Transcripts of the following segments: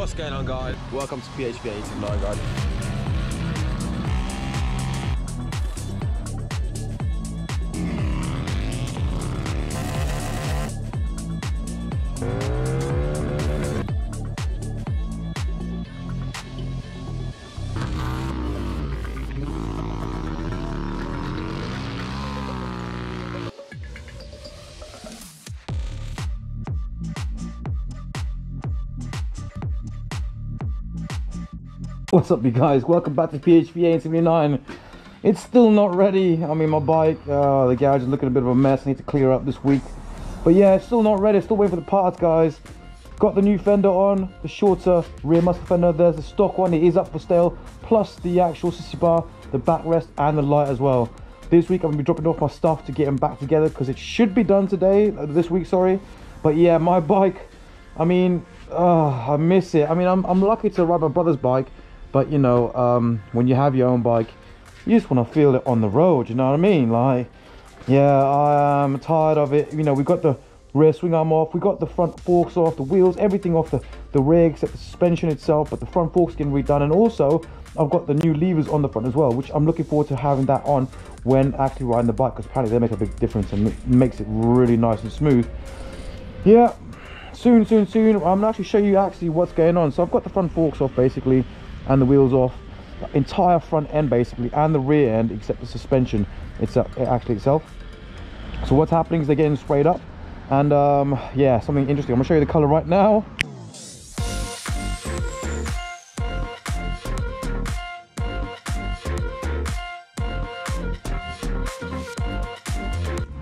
What's going on guys? Welcome to PHV 89 guys. What's up, you guys? Welcome back to PHV 879. It's still not ready. I mean, my bike, uh, the garage is looking a bit of a mess. I need to clear up this week. But yeah, it's still not ready. Still waiting for the parts, guys. Got the new fender on, the shorter rear muffler fender. There's the stock one. It is up for sale. Plus the actual sissy bar, the backrest, and the light as well. This week, I'm to be dropping off my stuff to get them back together because it should be done today. uh, This week, sorry. But yeah, my bike, I mean, uh, I miss it. I mean, I'm, I'm lucky to ride my brother's bike. But you know, um, when you have your own bike, you just want to feel it on the road. You know what I mean? Like, yeah, I am tired of it. You know, we got the rear swing arm off, we got the front forks off, the wheels, everything off the the rear except the suspension itself. But the front forks getting redone, and also I've got the new levers on the front as well, which I'm looking forward to having that on when actually riding the bike because apparently they make a big difference and it makes it really nice and smooth. Yeah, soon, soon, soon. I'm gonna actually show you actually what's going on. So I've got the front forks off basically and the wheels off the entire front end basically and the rear end except the suspension itself actually itself. So what's happening is they're getting sprayed up and um yeah something interesting. I'm gonna show you the color right now.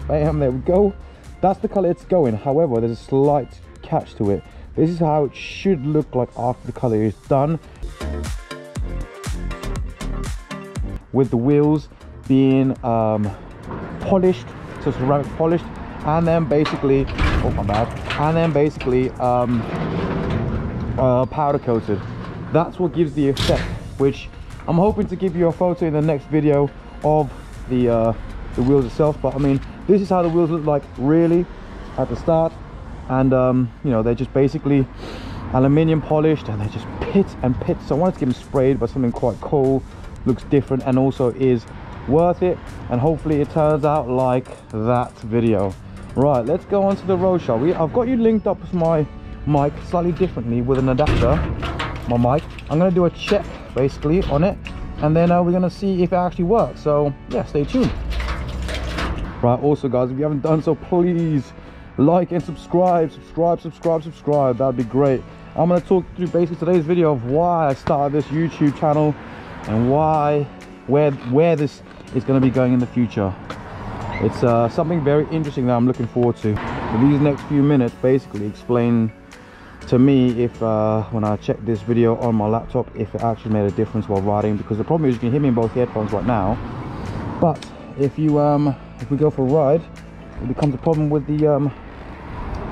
Bam there we go. That's the color it's going. However there's a slight catch to it. This is how it should look like after the color is done with the wheels being um, polished so ceramic polished and then basically oh my bad and then basically um, uh, powder coated. That's what gives the effect which I'm hoping to give you a photo in the next video of the uh, the wheels itself but I mean this is how the wheels look like really at the start and um, you know they're just basically aluminium polished and they just pit and pit so I wanted to get them sprayed by something quite cool looks different and also is worth it. And hopefully it turns out like that video. Right let's go on to the road shall we? I've got you linked up with my mic slightly differently with an adapter my mic. I'm going to do a check basically on it and then uh, we're going to see if it actually works. So yeah stay tuned. Right also guys if you haven't done so please like and subscribe subscribe subscribe subscribe. That'd be great. I'm going to talk through basically today's video of why i started this youtube channel and why where where this is going to be going in the future. It's uh, something very interesting that i'm looking forward to. So these next few minutes basically explain to me if uh, when i check this video on my laptop if it actually made a difference while riding because the problem is you can hear me in both headphones right now. But if you um if we go for a ride it becomes a problem with the um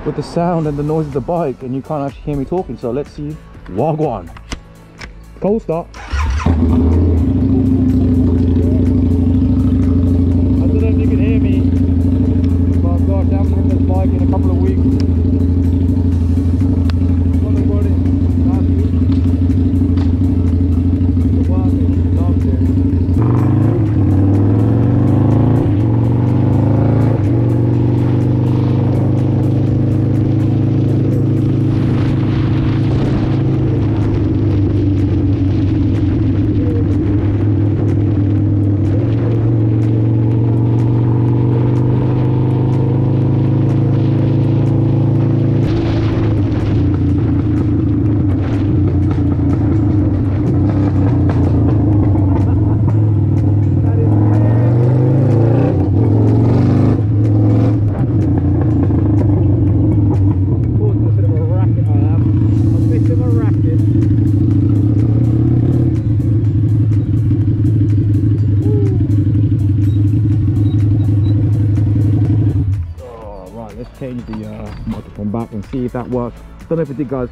with the sound and the noise of the bike and you can't actually hear me talking. So let's see. Wagwan. Cold start that works. Don't know if it did, guys.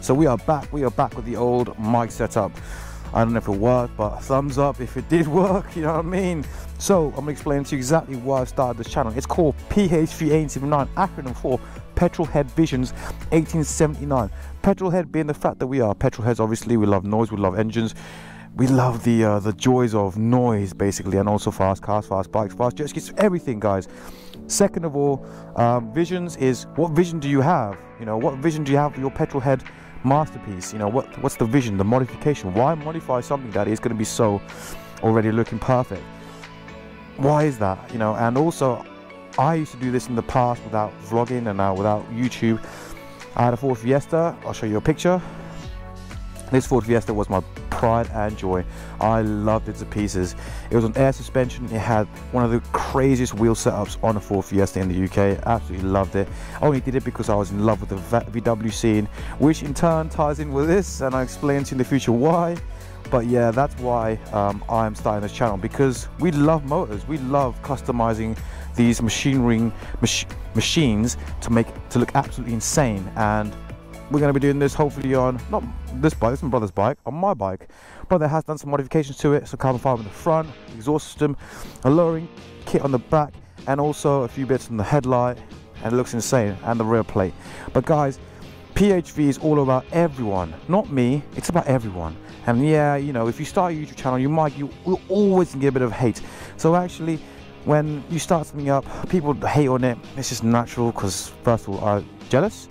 So we are back. We are back with the old mic setup. I don't know if it worked, but thumbs up if it did work. You know what I mean? So I'm gonna explain to you exactly why I started this channel. It's called PHV879, acronym for Petrolhead Visions 1879. Petrolhead being the fact that we are petrolheads, obviously, we love noise, we love engines. We love the uh, the joys of noise, basically, and also fast cars, fast bikes, fast jet skis, everything, guys. Second of all, um, visions is what vision do you have? You know, what vision do you have for your petrolhead masterpiece? You know, what what's the vision, the modification? Why modify something that is going to be so already looking perfect? Why is that? You know, and also, I used to do this in the past without vlogging and now without YouTube. I had a Ford Fiesta. I'll show you a picture. This Ford Fiesta was my pride and joy. I loved it to pieces. It was on air suspension. It had one of the craziest wheel setups on a Ford Fiesta in the UK. Absolutely loved it. I only did it because I was in love with the VW scene, which in turn ties in with this, and I'll explain to you in the future why. But yeah, that's why um, I'm starting this channel because we love motors. We love customizing these machinery mach machines to make to look absolutely insane and we're going to be doing this hopefully on not this bike this is my brother's bike on my bike. Brother has done some modifications to it so carbon fiber in the front exhaust system a lowering kit on the back and also a few bits on the headlight and it looks insane and the rear plate. But guys phv is all about everyone not me it's about everyone. And yeah you know if you start a youtube channel you might you will always get a bit of hate. So actually when you start something up people hate on it it's just natural because first of all are jealous?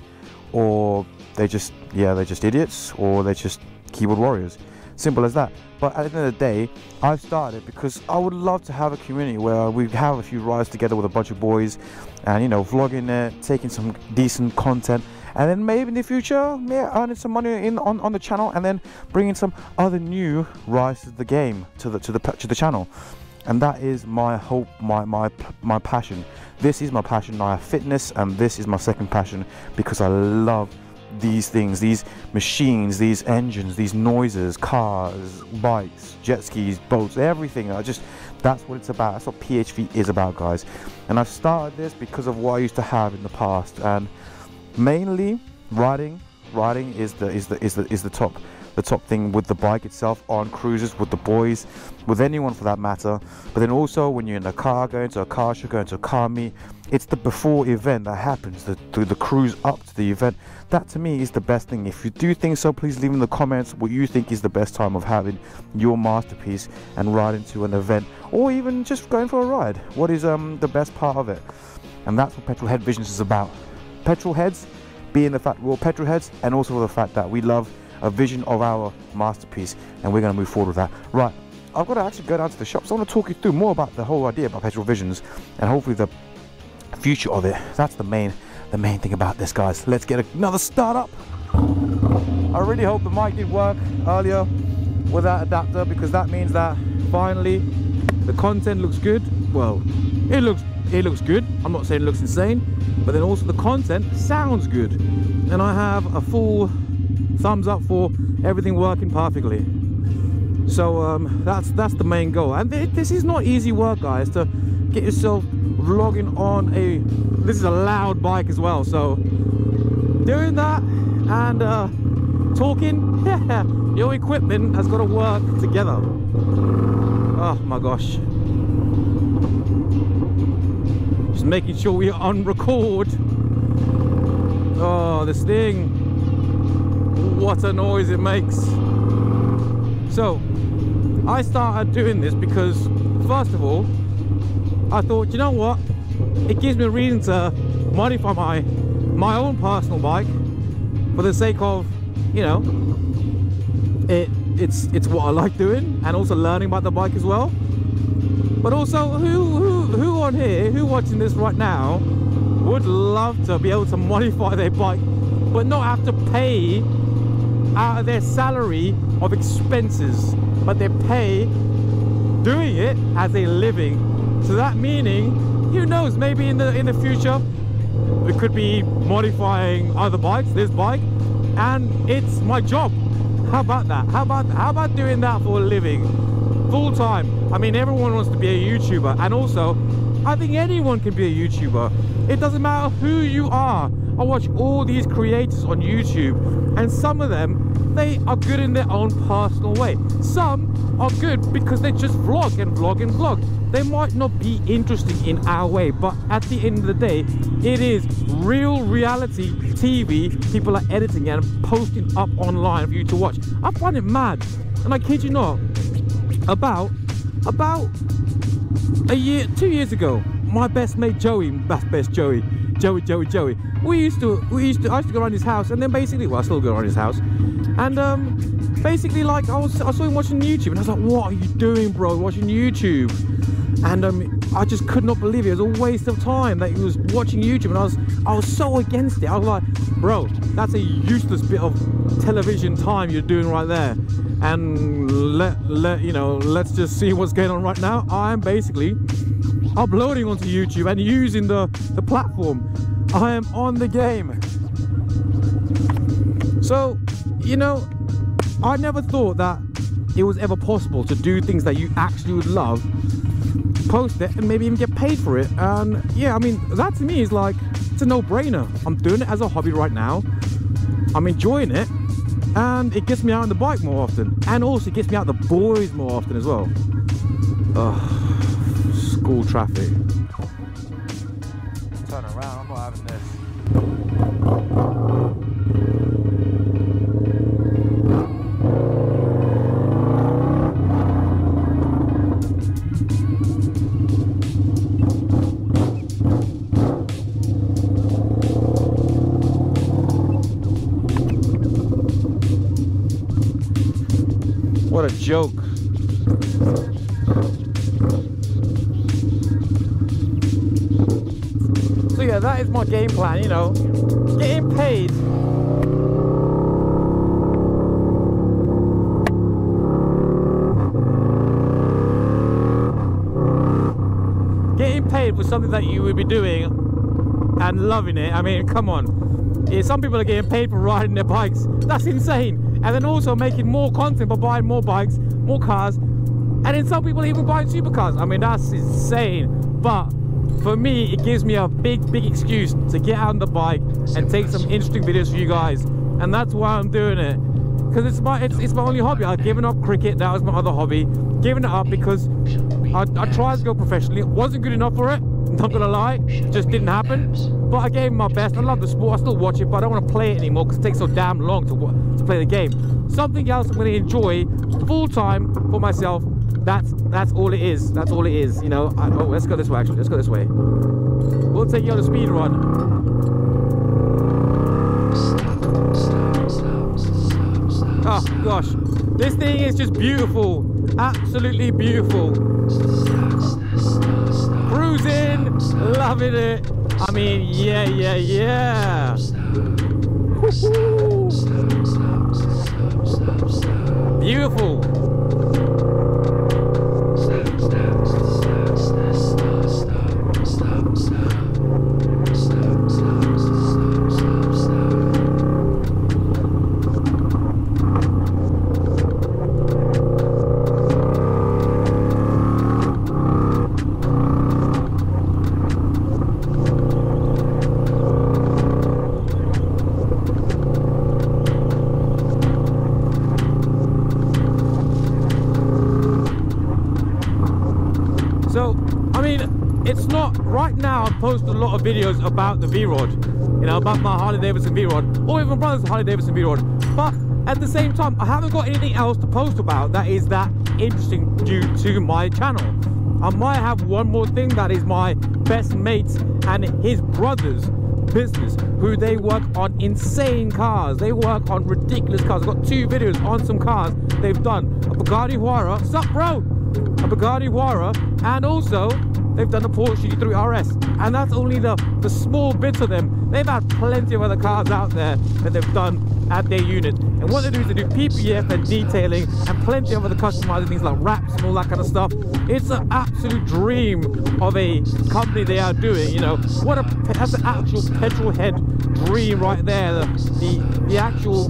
Or they just yeah they're just idiots or they're just keyboard warriors. Simple as that. But at the end of the day i've started because i would love to have a community where we have a few rides together with a bunch of boys and you know vlogging it taking some decent content. And then maybe in the future yeah earning some money in on, on the channel and then bringing some other new rides to the game to the to the to the channel. And that is my hope my my my passion. This is my passion i have fitness and this is my second passion because i love these things, these machines, these engines, these noises, cars, bikes, jet skis, boats, everything. I just that's what it's about. That's what PHV is about, guys. And I've started this because of what I used to have in the past, and mainly riding. Riding is the is the is the is the top the top thing with the bike itself on cruises with the boys with anyone for that matter. But then also when you're in a car going to a car show going to a car meet it's the before event that happens the, the, the cruise up to the event. That to me is the best thing. If you do think so please leave in the comments what you think is the best time of having your masterpiece and riding to an event or even just going for a ride. What is um the best part of it? And that's what petrol head visions is about. Petrol heads being the fact we're petrol heads and also the fact that we love a vision of our masterpiece and we're going to move forward with that. Right I've got to actually go down to the shop so I want to talk you through more about the whole idea about petrol visions and hopefully the future of it. That's the main the main thing about this guys. Let's get another start up I really hope the mic did work earlier with that adapter because that means that finally the content looks good. Well it looks it looks good. I'm not saying it looks insane but then also the content sounds good. And I have a full thumbs up for everything working perfectly. So um, that's that's the main goal. And th this is not easy work guys to get yourself vlogging on a this is a loud bike as well. So doing that and uh, talking yeah your equipment has got to work together. Oh my gosh. Just making sure we are on record. Oh this thing what a noise it makes. So I started doing this because first of all I thought you know what? It gives me a reason to modify my my own personal bike for the sake of you know it it's it's what I like doing and also learning about the bike as well. But also who who who on here who watching this right now would love to be able to modify their bike but not have to pay out of their salary of expenses but they pay doing it as a living. So that meaning who knows maybe in the in the future it could be modifying other bikes this bike and it's my job. How about that? How about how about doing that for a living? Full time. I mean everyone wants to be a youtuber and also I think anyone can be a YouTuber. It doesn't matter who you are. I watch all these creators on YouTube, and some of them, they are good in their own personal way. Some are good because they just vlog and vlog and vlog. They might not be interesting in our way, but at the end of the day, it is real reality TV. People are editing and posting up online for you to watch. I find it mad, and I kid you not, about about a year, two years ago, my best mate Joey, best best Joey, Joey, Joey, Joey. We used to, we used to, I used to go around his house, and then basically, well, I still go around his house, and um, basically, like I was, I saw him watching YouTube, and I was like, "What are you doing, bro? Watching YouTube?" And um, I just could not believe it. It was a waste of time that he was watching YouTube, and I was, I was so against it. I was like, "Bro, that's a useless bit of television time you're doing right there." And let, let you know, let's just see what's going on right now. I'm basically uploading onto YouTube and using the, the platform. I am on the game. So, you know, I never thought that it was ever possible to do things that you actually would love, post it, and maybe even get paid for it. And yeah, I mean, that to me is like, it's a no-brainer. I'm doing it as a hobby right now. I'm enjoying it. And it gets me out on the bike more often. And also it gets me out the boys more often as well. Ugh school traffic. What a joke. So yeah, that is my game plan, you know. Getting paid. Getting paid for something that you would be doing and loving it. I mean, come on. Some people are getting paid for riding their bikes. That's insane. And then also making more content by buying more bikes, more cars. And then some people even buying supercars. I mean, that's insane. But for me, it gives me a big, big excuse to get out on the bike and take some interesting videos for you guys. And that's why I'm doing it. Because it's my it's, it's my only hobby. I've given up cricket, that was my other hobby. Giving it up because I, I tried to go professionally. It wasn't good enough for it, not gonna lie. It just didn't happen. But I gave my best. I love the sport, I still watch it, but I don't want to play it anymore because it takes so damn long to, to play the game. Something else I'm gonna enjoy full time for myself that's that's all it is. That's all it is. You know. I, oh, let's go this way. Actually, let's go this way. We'll take you on a speed run. Oh gosh, this thing is just beautiful. Absolutely beautiful. Loving it. I mean, yeah, yeah, yeah. Beautiful. Post a lot of videos about the V-Rod, you know, about my Harley Davidson V-Rod, or even my brother's Harley Davidson V-Rod. But at the same time, I haven't got anything else to post about that is that interesting due to my channel. I might have one more thing that is my best mate's and his brother's business who they work on insane cars. They work on ridiculous cars. I've got two videos on some cars they've done. A bugatti huayra. Sup bro a bugatti huayra and also they've done a Porsche GT3 RS and that's only the the small bits of them. They've had plenty of other cars out there that they've done at their unit. And what they do is they do PPF and detailing and plenty of other customizing things like wraps and all that kind of stuff. It's an absolute dream of a company they are doing you know. What a that's an actual petrol head dream right there. The the, the actual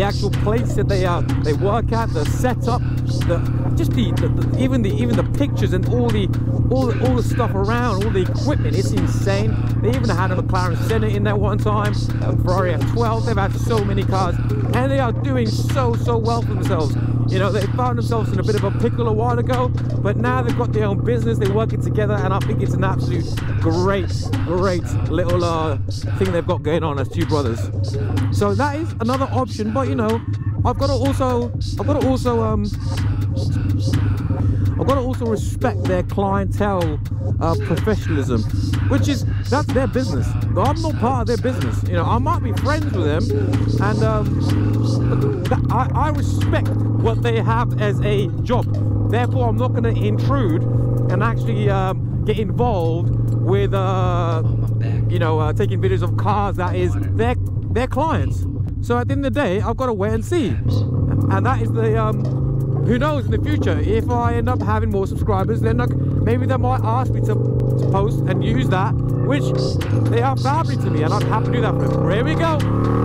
the actual place that they uh, they work at, the setup, the just the, the, the even the even the pictures and all the all the, all the stuff around, all the equipment. It's insane. They even had a McLaren Senna in there one time, a Ferrari F12. They've had so many cars, and they are doing so so well for themselves. You know, they found themselves in a bit of a pickle a while ago, but now they've got their own business. They're working together, and I think it's an absolute great, great little uh, thing they've got going on as two brothers. So that is another option, but you know, I've got to also, I've got to also, um, I've got to also respect their clientele uh, professionalism, which is that's their business. I'm not part of their business. You know, I might be friends with them, and um, I, I respect what they have as a job. Therefore, I'm not going to intrude and actually um, get involved with, uh, you know, uh, taking videos of cars that is their their clients. So at the end of the day, I've got to wait and see, and that is the um, who knows in the future if I end up having more subscribers then like, maybe they might ask me to, to, post and use that which they are family to me and I'm happy to do that for them. Here we go.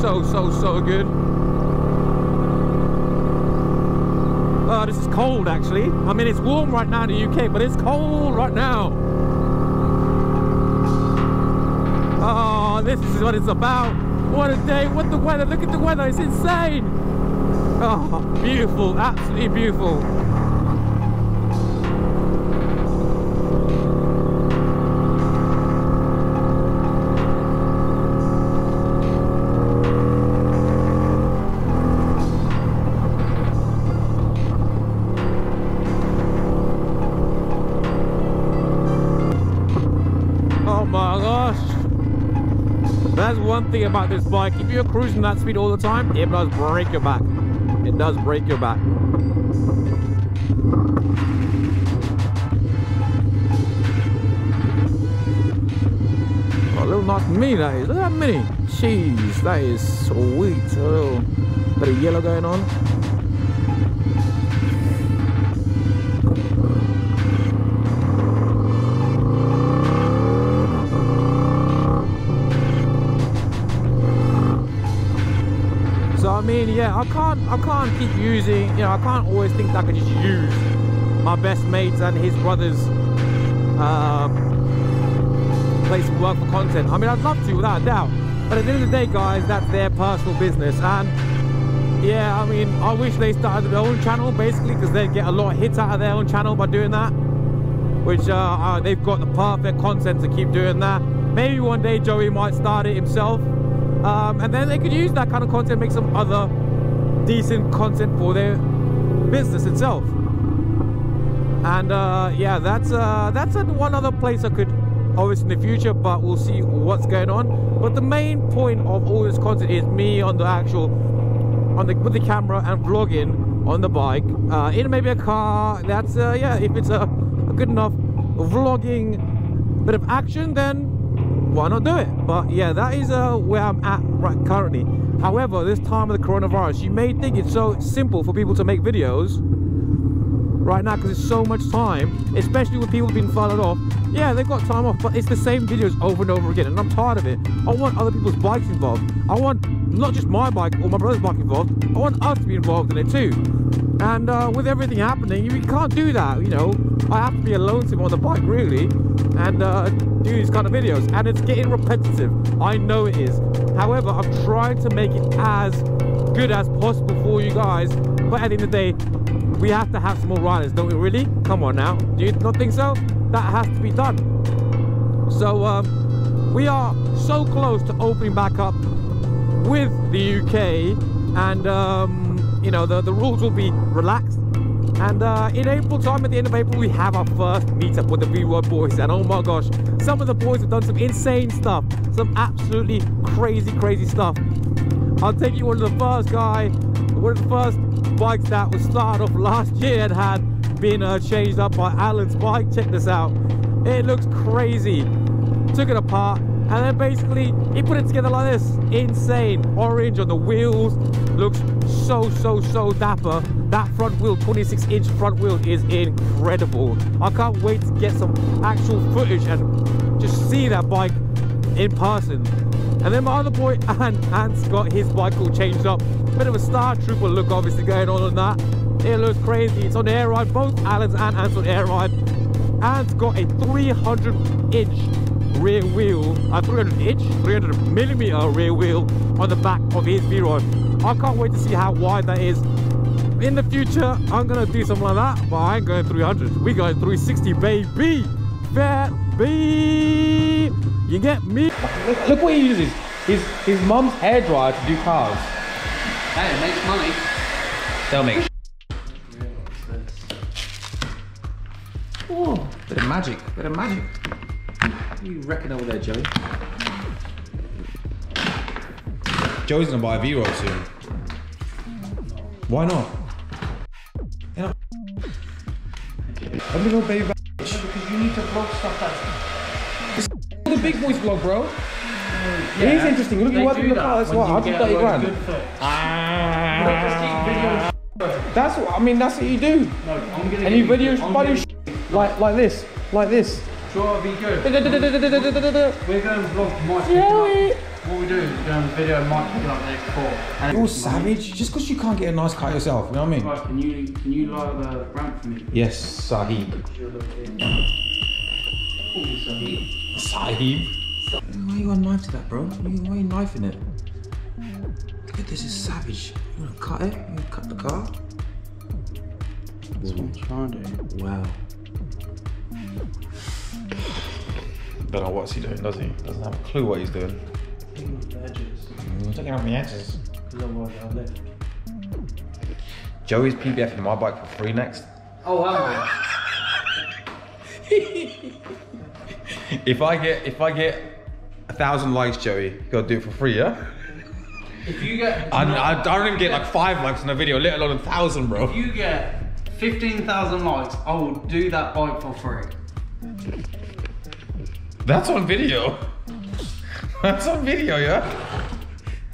So, so, so, good. Oh, this is cold actually. I mean, it's warm right now in the UK, but it's cold right now. Oh, this is what it's about. What a day, what the weather, look at the weather, it's insane. Oh, beautiful, absolutely beautiful. Thing about this bike, if you're cruising that speed all the time, it does break your back. It does break your back. A little not me that is. Look at that mini. Jeez, that is sweet. A little bit of yellow going on. Mean, yeah, I can't, I can't keep using, you know, I can't always think that I can just use my best mates and his brothers' uh, place of work for content. I mean, I'd love to, without a doubt. But at the end of the day, guys, that's their personal business. And yeah, I mean, I wish they started their own channel, basically, because they'd get a lot of hits out of their own channel by doing that. Which uh, uh, they've got the perfect content to keep doing that. Maybe one day Joey might start it himself um, and then they could use that kind of content make some other decent content for their business itself. And uh, yeah that's uh, that's one other place I could obviously in the future but we'll see what's going on. But the main point of all this content is me on the actual on the with the camera and vlogging on the bike. Uh, in maybe a car that's uh, yeah if it's a, a good enough vlogging bit of action then why not do it? But yeah, that is uh, where I'm at right currently. However, this time of the coronavirus, you may think it's so simple for people to make videos right now because it's so much time, especially with people being followed off. Yeah, they've got time off, but it's the same videos over and over again, and I'm tired of it. I want other people's bikes involved. I want not just my bike or my brother's bike involved, I want us to be involved in it too. And uh, with everything happening, you can't do that, you know. I have to be alone to on the bike, really, and uh, do these kind of videos. And it's getting repetitive. I know it is. However, I'm trying to make it as good as possible for you guys. But at the end of the day, we have to have some more riders, don't we really? Come on now. Do you not think so? That has to be done. So um, we are so close to opening back up with the UK and um, you know the, the rules will be relaxed and uh, in April time, at the end of April, we have our first meetup with the V1 boys. And oh my gosh, some of the boys have done some insane stuff. Some absolutely crazy, crazy stuff. I'll take you one of the first guy, one of the first bikes that was started off last year and had been uh, changed up by Alan's bike. Check this out. It looks crazy. Took it apart, And then basically he put it together like this. Insane. Orange on the wheels. Looks so, so, so dapper. That front wheel, 26 inch front wheel is incredible. I can't wait to get some actual footage and just see that bike in person. And then my other boy, Ant's got his bike all changed up. Bit of a Star Trooper look obviously going on on that. It looks crazy. It's on air ride. Both Alan's and Ant's on air ride. Ant's got a 300 inch rear wheel, uh, a 300 inch, 300 millimeter rear wheel on the back of his V-Rod. I can't wait to see how wide that is. In the future, I'm gonna do something like that, but I ain't going 300. We going 360, baby. Fat B. You get me? Look, look what he uses. His his mum's hairdryer to do cars. Hey, it makes money. They'll make. Oh, bit of magic, bit of magic. What you reckon over there, Joey? Joey's gonna buy a V-Rod soon. Why not? Yeah. A little baby. Because you need to vlog stuff that's. The big boys vlog, bro. it is interesting. Look at what in the car. That's what you 130 get a grand. good footage. Just keep videos. That's what I mean. That's what you do. No, And you video funny like like this, like this. Sure, it'll be good. Joey. We're going to vlog Mike picking up. What we do is we're going to video Mike picking up the next four. And You're savage just because you can't get a nice car yourself. You know what I mean? Right, can you can you light the ramp for me? Yes, Sahib. Sahib. Sahib? Why are you got a knife to that, bro? Why are you knifing it? Look at this, is savage. You wanna cut it? You wanna cut the car? That's what I'm trying to do. Wow. Don't know what's he doing, does he? Doesn't have a clue what he's doing. The edges. Taking out my edges. Because otherwise I'll lift. Joey's PPFing my bike for free next. Oh, wow. If I get if I get a thousand likes, Joey, you gotta do it for free, yeah? If you get. I, I, I don't even get like five likes on a video, let alone a thousand, bro. If you get 15,000 likes, I will do that bike for free. That's on video. That's on video, yeah?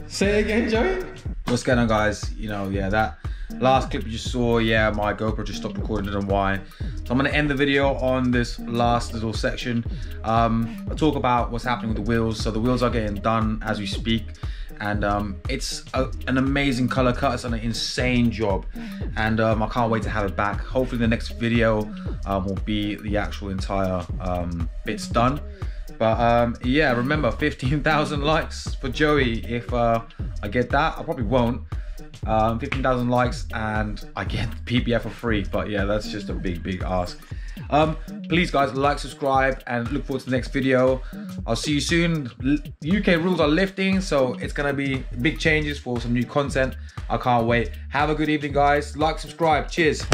Say it again, Joey. What's going on, guys? You know, yeah, that last clip you just saw, yeah, my GoPro just stopped recording, I don't know why. So I'm gonna end the video on this last little section. Um, I'll talk about what's happening with the wheels. So the wheels are getting done as we speak. And um, it's a, an amazing color cut. It's an insane job, and um, I can't wait to have it back. Hopefully, the next video um, will be the actual entire um, bits done. But um, yeah, remember 15,000 likes for Joey. If uh, I get that, I probably won't. Um, 15,000 likes and I get PPF for free. But yeah, that's just a big, big ask. Um, please, guys, like, subscribe, and look forward to the next video. I'll see you soon. L- UK rules are lifting, so it's gonna be big changes for some new content. I can't wait. Have a good evening, guys. Like, subscribe. Cheers.